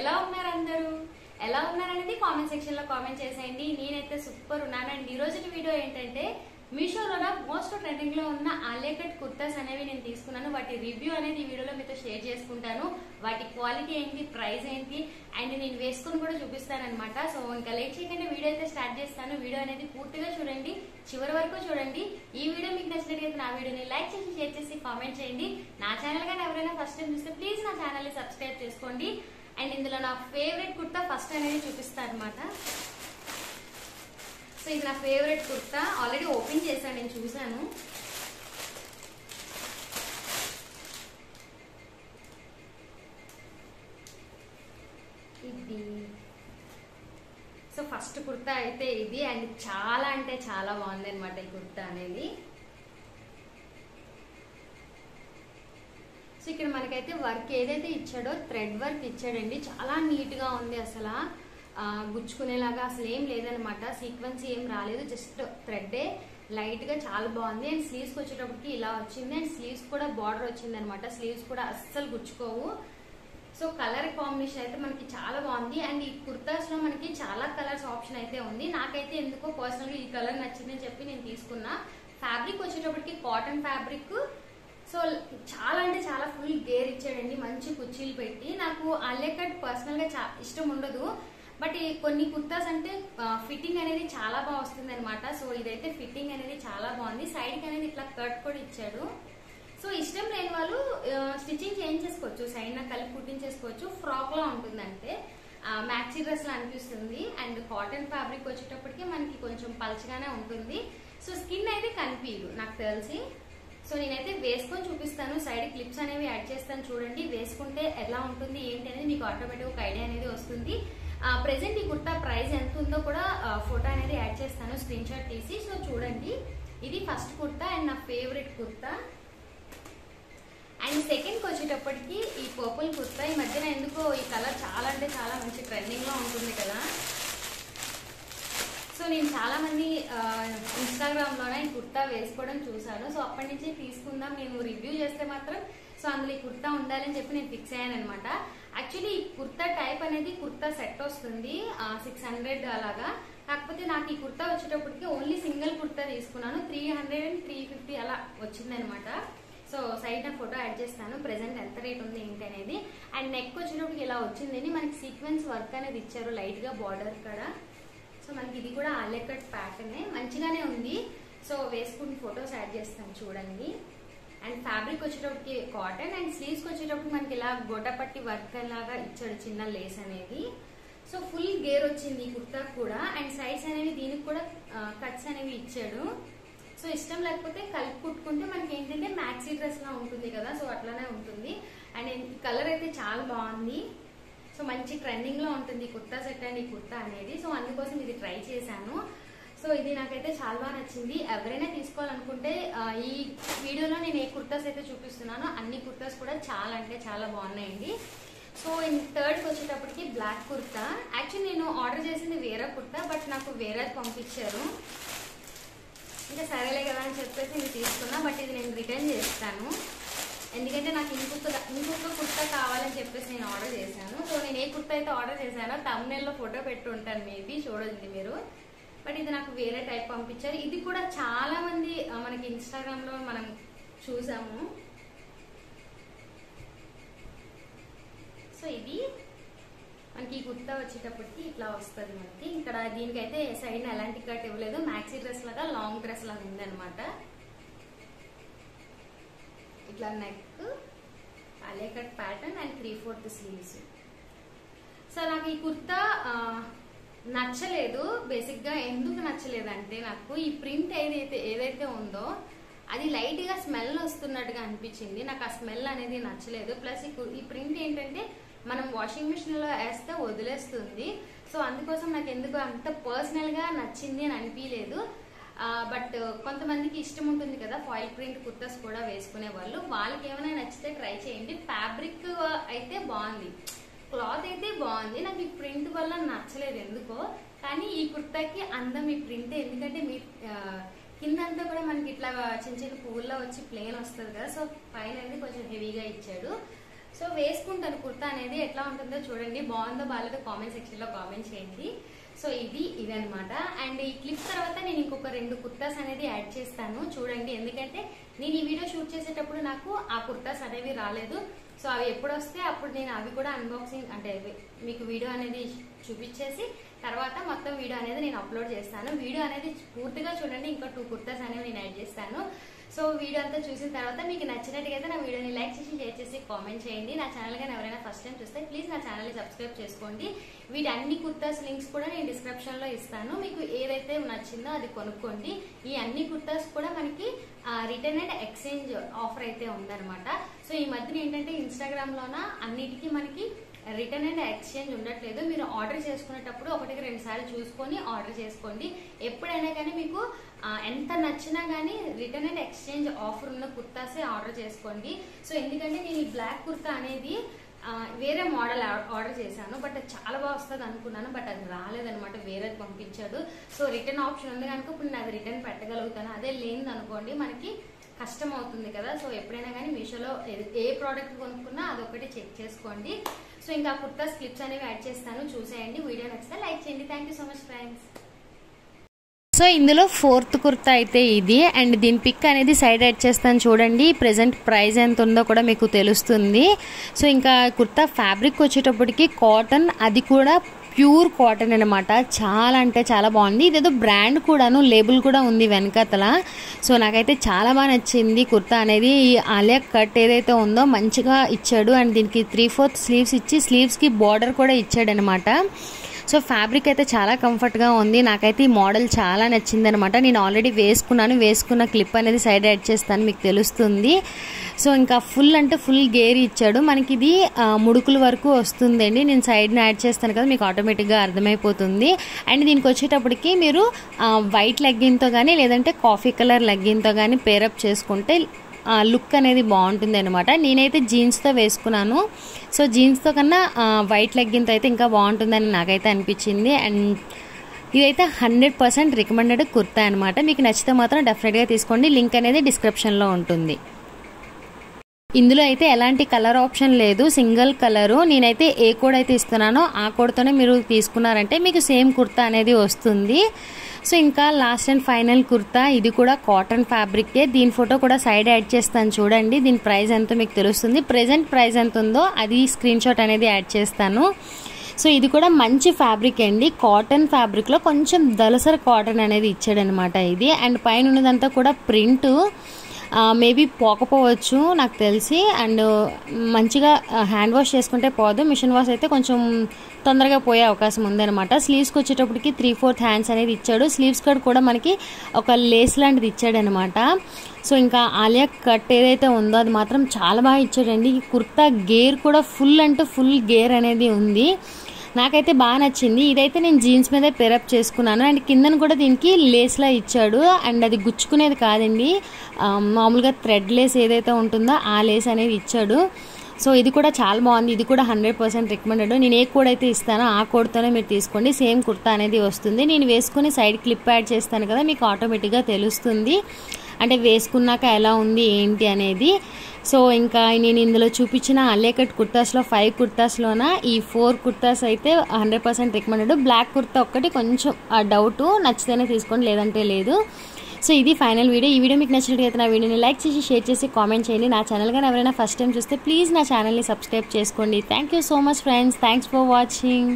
ఎలా ఉన్నారు అందరూ? ఎలా ఉన్నారనేది కామెంట్ సెక్షన్లో కామెంట్ చేసేయండి. నేనైతే సూపర్ ఉన్నాను. అండ్ ఈ రోజు వీడియో ఏంటంటే మీషోలో మోస్ట్ ట్రెండింగ్లో ఉన్న ఆలేకట్ కుర్తాస్ అనేవి నేను తీసుకున్నాను. వాటి రివ్యూ అనేది ఈ వీడియోలో మీతో షేర్ చేసుకుంటాను. వాటి క్వాలిటీ ఏంటి ప్రైస్ ఏంటి? అండ్ నేను వేసుకుని కూడా చూపిస్తాను అనమాట సో ఇంకా లేట్ చేయకుండా వీడియో అయితే స్టార్ట్ చేస్తాను. వీడియో అనేది పూర్తిగా చూడండి. చివరి వరకు చూడండి. ఈ వీడియో మీకు నచ్చినట్టు నా వీడియోని లైక్ చేసి షేర్ చేసి కామెంట్ చేయండి. నా ఛానల్ కానీ ఎవరైనా ఫస్ట్ టైం చూస్తే ప్లీజ్ నా ఛానల్ని సబ్స్క్రైబ్ చేసుకోండి. అండ్ ఇందులో నా ఫేవరెట్ కుర్తా ఫస్ట్ అనేది చూపిస్తాను అనమాట సో ఇది నా ఫేవరెట్ కుర్తా. ఆల్రెడీ ఓపెన్ చేశాను నేను చూశాను. ఇది. సో ఫస్ట్ కుర్తా అయితే ఇది. అండ్ చాలా అంటే చాలా బాగుంది అనమాట ఈ కుర్తా అనేది. సో ఇక్కడ మనకైతే వర్క్ ఏదైతే ఇచ్చాడో థ్రెడ్ వర్క్ ఇచ్చాడండి. చాలా నీట్గా ఉంది అసలు. గుచ్చుకునేలాగా అసలు ఏం లేదనమాట సీక్వెన్స్ ఏం రాలేదు. జస్ట్ థ్రెడ్డే. లైట్గా చాలా బాగుంది. అండ్ స్లీవ్స్కి వచ్చేటప్పటికి ఇలా వచ్చింది. అండ్ స్లీవ్స్ కూడా బార్డర్ వచ్చింది అనమాట స్లీవ్స్ కూడా అస్సలు గుచ్చుకోవు. సో కలర్ కాంబినేషన్ అయితే మనకి చాలా బాగుంది. అండ్ ఈ కుర్తాస్లో మనకి చాలా కలర్స్ ఆప్షన్ అయితే ఉంది. నాకైతే ఎందుకో పర్సనల్గా ఈ కలర్ నచ్చిందని చెప్పి నేను తీసుకున్నా. ఫ్యాబ్రిక్ వచ్చేటప్పటికి కాటన్ ఫ్యాబ్రిక్ సో చాలా అంటే చాలా ఫుల్ గేర్ ఇచ్చాడండి మంచి కుర్చీలు పెట్టి. నాకు అల్లెకట్ పర్సనల్గా చా- ఇష్టం ఉండదు. బట్ ఈ కొన్ని కుర్తాస్ అంటే ఫిట్టింగ్ అనేది చాలా బాగా వస్తుంది అనమాట సో ఇదైతే ఫిట్టింగ్ అనేది చాలా బాగుంది. సైడ్కి అనేది ఇట్లా కట్ కూడా ఇచ్చాడు. సో ఇష్టం లేని వాళ్ళు స్టిచ్చింగ్ చేంజ్ చేసుకోవచ్చు సైడ్ కలిపి కుట్టించేసుకోవచ్చు. ఫ్రాక్ లా ఉంటుంది అంటే మ్యాక్సీ డ్రెస్ లా అనిపిస్తుంది. అండ్ కాటన్ ఫ్యాబ్రిక్ వచ్చేటప్పటికి మనకి కొంచెం పలచగానే ఉంటుంది. సో స్కిన్ అయితే కనిపించదు. నాకు తెలిసి. సో నేనైతే వేసుకొని చూపిస్తాను సైడ్ క్లిప్స్ అనేవి యాడ్ చేస్తాను చూడండి వేసుకుంటే ఎలా ఉంటుంది ఏంటి అనేది మీకు ఆటోమేటిక్ ఒక ఐడియా అనేది వస్తుంది. ప్రెసెంట్ ఈ కుర్తా ప్రైస్ ఎంత ఉందో కూడా ఫోటో అనేది యాడ్ చేస్తాను స్క్రీన్ షాట్ తీసి. సో చూడండి ఇది ఫస్ట్ కుర్తా అండ్ నా ఫేవరెట్ కుర్తా. అండ్ సెకండ్కి వచ్చేటప్పటికి ఈ పర్పుల్ కుర్తా ఈ మధ్యన ఎందుకో ఈ కలర్ చాలా అంటే చాలా మంచి ట్రెండింగ్లో ఉంటుంది కదా. నేను చాలా మంది ఇన్స్టాగ్రామ్లోనే కుర్తా వేసుకోవడం చూసాను సో అప్పటి నుంచి తీసుకుందాం నేను రివ్యూ చేస్తే మాత్రం సో అందులో ఈ కుర్తా ఉండాలని చెప్పి నేను ఫిక్స్ అయ్యాను అనమాట యాక్చువల్లీ ఈ కుర్తా టైప్ అనేది కుర్తా సెట్ వస్తుంది సిక్స్ హండ్రెడ్ అలాగా. కాకపోతే నాకు ఈ కుర్తా వచ్చేటప్పటికి ఓన్లీ సింగిల్ కుర్తా తీసుకున్నాను. Three hundred and three fifty అలా వచ్చిందనమాట సో సైడ్ నా ఫోటో యాడ్ చేస్తాను. ప్రెసెంట్ ఎంత రేట్ ఉంది ఏంటి అనేది. అండ్ నెక్ వచ్చేటప్పుడు ఇలా వచ్చింది మనకి సీక్వెన్స్ వర్క్ అనేది ఇచ్చారు లైట్గా బార్డర్ కూడా. సో మనకి ఇది కూడా ఆలెకట్ ప్యాటర్నే మంచిగానే ఉంది. సో వేసుకుని ఫొటోస్ యాడ్ చేస్తాను చూడండి. అండ్ ఫ్యాబ్రిక్ వచ్చేటప్పటికి కాటన్ అండ్ స్లీవ్స్కి వచ్చేటప్పుడు మనకి ఇలా గొట్టపట్టి వర్క్ లాగా ఇచ్చాడు చిన్న లేస్ అనేది. సో ఫుల్ గేర్ వచ్చింది ఈ కుర్తా కూడా. అండ్ సైజ్ అనేవి దీనికి కూడా కట్స్ అనేవి ఇచ్చాడు. సో ఇష్టం లేకపోతే కలిపి కుట్టుకుంటే మనకి ఏంటంటే మ్యాక్సీ డ్రెస్ లా ఉంటుంది కదా. సో అట్లానే ఉంటుంది. అండ్ కలర్ అయితే చాలా బాగుంది. సో మంచి ట్రెండింగ్లో ఉంటుంది ఈ కుర్తా సెట్ అండ్ ఈ కుర్తా అనేది. సో అందుకోసం ఇది ట్రై చేశాను. సో ఇది నాకైతే చాలా బాగా నచ్చింది. ఎవరైనా తీసుకోవాలనుకుంటే ఈ వీడియోలో నేను ఏ కుర్తాస్ అయితే చూపిస్తున్నానో అన్ని కుర్తాస్ కూడా చాలా అంటే చాలా బాగున్నాయండి. సో థర్డ్కి వచ్చేటప్పటికి బ్లాక్ కుర్తా. యాక్చువల్లీ నేను ఆర్డర్ చేసింది వేరే కుర్తా బట్ నాకు వేరే పంపించారు. ఇంకా సరేలే కదా అని చెప్పేసి ఇది తీసుకున్నా బట్ ఇది నేను రిటర్న్ చేస్తాను. ఎందుకంటే నాకు ఇంకొక ఇంకొక కుర్తా కావాలని చెప్పేసి నేను ఆర్డర్ చేశాను. కుర్తా అయితే ఆర్డర్ చేశాను. తమ్నెల్లో ఫోటో పెట్టి ఉంటాను మేబీ చూడండి మీరు. బట్ ఇది నాకు వేరే టైప్ పంపించారు. ఇది కూడా చాలా మంది మనకి ఇన్స్టాగ్రామ్లో మనం చూసాము. సో ఇది మనకి కుర్తా వచ్చేటప్పటికి ఇట్లా వస్తుంది మనకి. ఇక్కడ దీనికైతే సైడ్ ఎలాంటి కట్ ఇవ్వలేదు. మ్యాక్సీ డ్రెస్ లాగా లాంగ్ డ్రెస్ లాగా ఉంది అనమాట ఇట్లా నెక్ అలే cut pattern and three fourth sleeves నాకు ఈ కుర్తా నచ్చలేదు. బేసిక్గా ఎందుకు నచ్చలేదు అంటే నాకు ఈ ప్రింట్ ఏదైతే ఏదైతే ఉందో అది లైట్గా స్మెల్ వస్తున్నట్టుగా అనిపించింది. నాకు ఆ స్మెల్ అనేది నచ్చలేదు. ప్లస్ ఈ కు- ఈ ప్రింట్ ఏంటంటే మనం వాషింగ్ మిషన్లో వేస్తే వదిలేస్తుంది. సో అందుకోసం నాకు ఎందుకు అంత పర్సనల్గా నచ్చింది అని అనిపించలేదు బట్ కొంతమందికి ఇష్టం ఉంటుంది కదా ఫాయిల్ ప్రింట్ కుర్తాస్ కూడా వేసుకునే వాళ్ళు వాళ్ళకి ఏమైనా నచ్చితే ట్రై చేయండి. ఫ్యాబ్రిక్ అయితే బాగుంది. క్లాత్ అయితే బాగుంది. నాకు ఈ ప్రింట్ వల్ల నచ్చలేదు ఎందుకో. కానీ ఈ కుర్తాకి అందం ఈ ప్రింట్ ఎందుకంటే మీ కిందంతా కూడా మనకి ఇట్లా చిన్న చిన్న పువ్వుల్లో వచ్చి ప్లేన్ వస్తుంది కదా. సో పైన అనేది కొంచెం హెవీగా ఇచ్చాడు. సో వేసుకుంటాను. కుర్తా అనేది ఎట్లా ఉంటుందో చూడండి. బాగుందో బాగాలేదో కామెంట్ సెక్షన్లో కామెంట్ చేయండి. సో ఇది ఇదనమాట అండ్ ఈ క్లిప్ తర్వాత నేను ఇంకొక రెండు కుర్తాస్ అనేది యాడ్ చేస్తాను. చూడండి. ఎందుకంటే నేను ఈ వీడియో షూట్ చేసేటప్పుడు నాకు ఆ కుర్తాస్ అనేవి రాలేదు. సో అవి ఎప్పుడు వస్తే అప్పుడు నేను అవి కూడా అన్బాక్సింగ్ అంటే మీకు వీడియో అనేది చూపించేసి తర్వాత మొత్తం వీడియో అనేది నేను అప్లోడ్ చేస్తాను. వీడియో అనేది పూర్తిగా చూడండి. ఇంకా టూ కుర్తాస్ అనేవి నేను యాడ్ చేస్తాను. సో వీడియో అంతా చూసిన తర్వాత మీకు నచ్చినట్టుగా నా వీడియోని లైక్ చేసి షేర్ చేసి కామెంట్ చేయండి. నా ఛానల్ కానీ ఎవరైనా ఫస్ట్ టైం చూస్తే ప్లీజ్ నా ఛానల్ని సబ్స్క్రైబ్ చేసుకోండి. వీటి అన్ని కుర్తాస్ లింక్స్ కూడా నేను డిస్క్రిప్షన్లో ఇస్తాను. మీకు ఏదైతే నచ్చిందో అది కొనుక్కోండి. ఈ అన్ని కుర్తాస్ కూడా మనకి రిటర్న్ అండ్ ఎక్స్చేంజ్ ఆఫర్ అయితే ఉందన్నమాట. సో ఈ మధ్యన ఏంటంటే ఇన్స్టాగ్రామ్లోన అన్నిటికీ మనకి రిటర్న్ అండ్ ఎక్స్చేంజ్ ఉండట్లేదు. మీరు ఆర్డర్ చేసుకునేటప్పుడు ఒకటికి రెండు సార్లు చూసుకొని ఆర్డర్ చేసుకోండి. ఎప్పుడైనా కానీ మీకు ఎంత నచ్చినా కానీ రిటర్న్ అండ్ ఎక్స్చేంజ్ ఆఫర్ ఉన్న కుర్తాసే ఆర్డర్ చేసుకోండి. సో ఎందుకంటే నేను ఈ బ్లాక్ కుర్తా అనేది వేరే మోడల్ ఆర్డర్ చేశాను. బట్ అది చాలా బాగా వస్తుంది అనుకున్నాను. బట్ అది రాలేదనమాట వేరేది పంపించాడు. సో రిటర్న్ ఆప్షన్ ఉంది కనుక ఇప్పుడు నేను అది రిటర్న్ పెట్టగలుగుతాను. అదే లేనిది అనుకోండి మనకి కష్టం అవుతుంది కదా. సో ఎప్పుడైనా కానీ మీషోలో ఏ ప్రోడక్ట్ కొనుక్కున్నా అదొకటి చెక్ చేసుకోండి. సో ఇంకా కుర్తా స్లిప్స్ అనేవి యాడ్ చేస్తాను. చూసేయండి. వీడియో నచ్చితే లైక్ చేయండి. Thank so much friends so ఇందులో ఫోర్త్ కుర్తా అయితే ఇది. అండ్ దీని పిక్ అనేది సైడ్ యాడ్ చేస్తాను చూడండి. ప్రెసెంట్ ప్రైస్ ఎంత ఉందో కూడా మీకు తెలుస్తుంది. సో ఇంకా కుర్తా ఫ్యాబ్రిక్ వచ్చేటప్పటికి కాటన్ అది కూడా ప్యూర్ కాటన్ అనమాట చాలా అంటే చాలా బాగుంది. ఇదేదో బ్రాండ్ కూడాను లేబుల్ కూడా ఉంది వెనకతల. సో నాకైతే చాలా బాగా నచ్చింది. కుర్తా అనేది ఈ ఆలియా కట్ ఏదైతే ఉందో మంచిగా ఇచ్చాడు. అండ్ దీనికి త్రీ ఫోర్త్ స్లీవ్స్ ఇచ్చి స్లీవ్స్కి బార్డర్ కూడా ఇచ్చాడనమాట సో ఫ్యాబ్రిక్ అయితే చాలా కంఫర్ట్గా ఉంది. నాకైతే ఈ మోడల్ చాలా నచ్చింది అనమాట నేను ఆల్రెడీ వేసుకున్నాను. వేసుకున్న క్లిప్ అనేది సైడ్ యాడ్ చేస్తాను మీకు తెలుస్తుంది. సో ఇంకా ఫుల్ అంటే ఫుల్ గేర్ ఇచ్చాడు. మనకి ఇది ముడుకుల వరకు వస్తుందండి. నేను సైడ్ని యాడ్ చేస్తాను కదా మీకు ఆటోమేటిక్గా అర్థమైపోతుంది. అండ్ దీనికి వచ్చేటప్పటికి మీరు వైట్ లెగ్గిన్తో కానీ లేదంటే కాఫీ కలర్ లెగ్గిన్తో కానీ పేరప్ చేసుకుంటే లుక్ అనేది బాగుంటుంది అనమాట నేనైతే జీన్స్తో వేసుకున్నాను. సో జీన్స్తో కన్నా వైట్ లెగ్గింగ్తో అయితే ఇంకా బాగుంటుందని నాకైతే అనిపించింది. అండ్ ఇదైతే హండ్రెడ్ పర్సెంట్ రికమెండెడ్ కుర్తా అనమాట మీకు నచ్చితే మాత్రం డెఫినెట్గా తీసుకోండి. లింక్ అనేది డిస్క్రిప్షన్లో ఉంటుంది. ఇందులో అయితే ఎలాంటి కలర్ ఆప్షన్ లేదు. Single colour. నేనైతే ఏ కోడ్ అయితే ఇస్తున్నానో ఆ కోడ్తోనే మీరు తీసుకున్నారంటే మీకు సేమ్ కుర్తా అనేది వస్తుంది. సో ఇంకా లాస్ట్ అండ్ ఫైనల్ కుర్తా ఇది కూడా కాటన్ ఫ్యాబ్రికే దీని ఫోటో కూడా సైడ్ యాడ్ చేస్తాను చూడండి. దీని ప్రైస్ ఎంతో మీకు తెలుస్తుంది. ప్రెసెంట్ ప్రైస్ ఎంత ఉందో అది స్క్రీన్ షాట్ అనేది యాడ్ చేస్తాను. సో ఇది కూడా మంచి ఫ్యాబ్రిక్ అండి. కాటన్ ఫ్యాబ్రిక్లో కొంచెం దలసర కాటన్ అనేది ఇచ్చాడనమాట ఇది. అండ్ పైన ఉన్నదంతా కూడా ప్రింట్ మేబీ పోకపోవచ్చు నాకు తెలిసి. అండ్ మంచిగా హ్యాండ్ వాష్ చేసుకుంటే పోదు. మిషన్ వాష్ అయితే కొంచెం తొందరగా పోయే అవకాశం ఉందన్నమాట. స్లీవ్స్కి వచ్చేటప్పటికి త్రీ ఫోర్త్ హ్యాండ్స్ అనేది ఇచ్చాడు. స్లీవ్స్ కట్ కూడా మనకి ఒక లేస్ లాంటిది ఇచ్చాడనమాట సో ఇంకా ఆలియా కట్ ఏదైతే ఉందో అది మాత్రం చాలా బాగా ఇచ్చాడండి. ఈ కుర్తా గేర్ కూడా ఫుల్ అంటే ఫుల్ గేర్ అనేది ఉంది. నాకైతే బాగా నచ్చింది. ఇదైతే నేను జీన్స్ మీద పేరప్ చేసుకున్నాను. అండ్ కిందన కూడా దీనికి లేస్లా ఇచ్చాడు. అండ్ అది గుచ్చుకునేది కాదండి. మామూలుగా థ్రెడ్ లేస్ ఏదైతే ఉంటుందో ఆ లేస్ అనేది ఇచ్చాడు. సో ఇది కూడా చాలా బాగుంది. ఇది కూడా హండ్రెడ్ పర్సెంట్ రికమెండెడ్ నేను ఏ కోడ్ అయితే ఇస్తానో ఆ కోడ్తోనే మీరు తీసుకోండి. సేమ్ కుర్తా అనేది వస్తుంది. నేను వేసుకుని సైడ్ క్లిప్ యాడ్ చేస్తాను కదా మీకు ఆటోమేటిక్గా తెలుస్తుంది. అంటే వేసుకున్నాక ఎలా ఉంది ఏంటి అనేది. సో ఇంకా నేను ఇందులో చూపించిన అల్లేకట్ కుర్తాస్లో ఫైవ్ కుర్తాస్లోన ఈ ఫోర్ కుర్తాస్ అయితే hundred percent recommended. Black kurta ఒక్కటి కొంచెం ఆ డౌట్ నచ్చితేనే తీసుకోండి లేదంటే లేదు. సో ఇది ఫైనల్ వీడియో. ఈ వీడియో మీకు నచ్చినట్లయితే నా వీడియోని లైక్ చేసి షేర్ చేసి కామెంట్ చేయండి. నా ఛానల్ కానీ ఎవరైనా ఫస్ట్ టైం చూస్తే ప్లీజ్ నా ఛానల్ని సబ్స్క్రైబ్ చేసుకోండి. Thank you so much friends. Thanks for watching.